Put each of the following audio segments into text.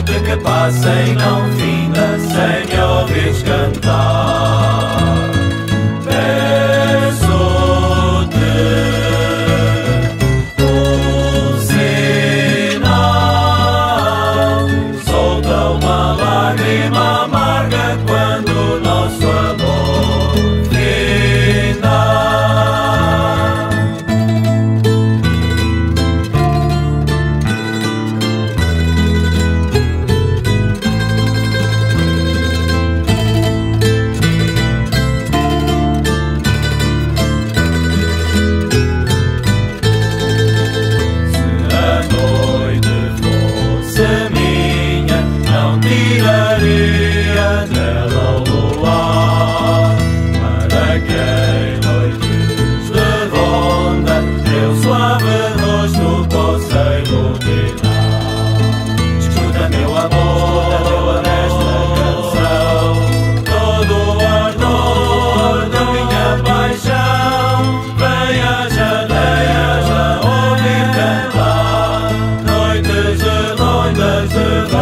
noite que passa e não finda sem me ouvires cantar. Peço-te um sinal, solta uma lágrima.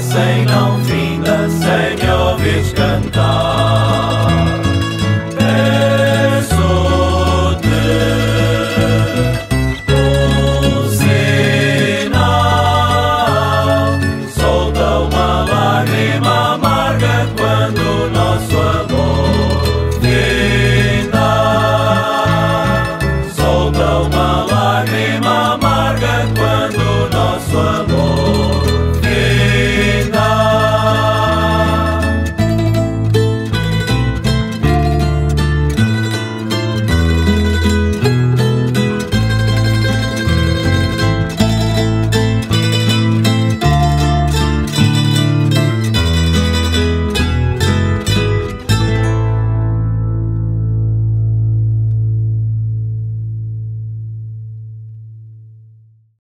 sem não vinda, sem me ouvir cantar. Peço-te um sinal, solta uma lágrima.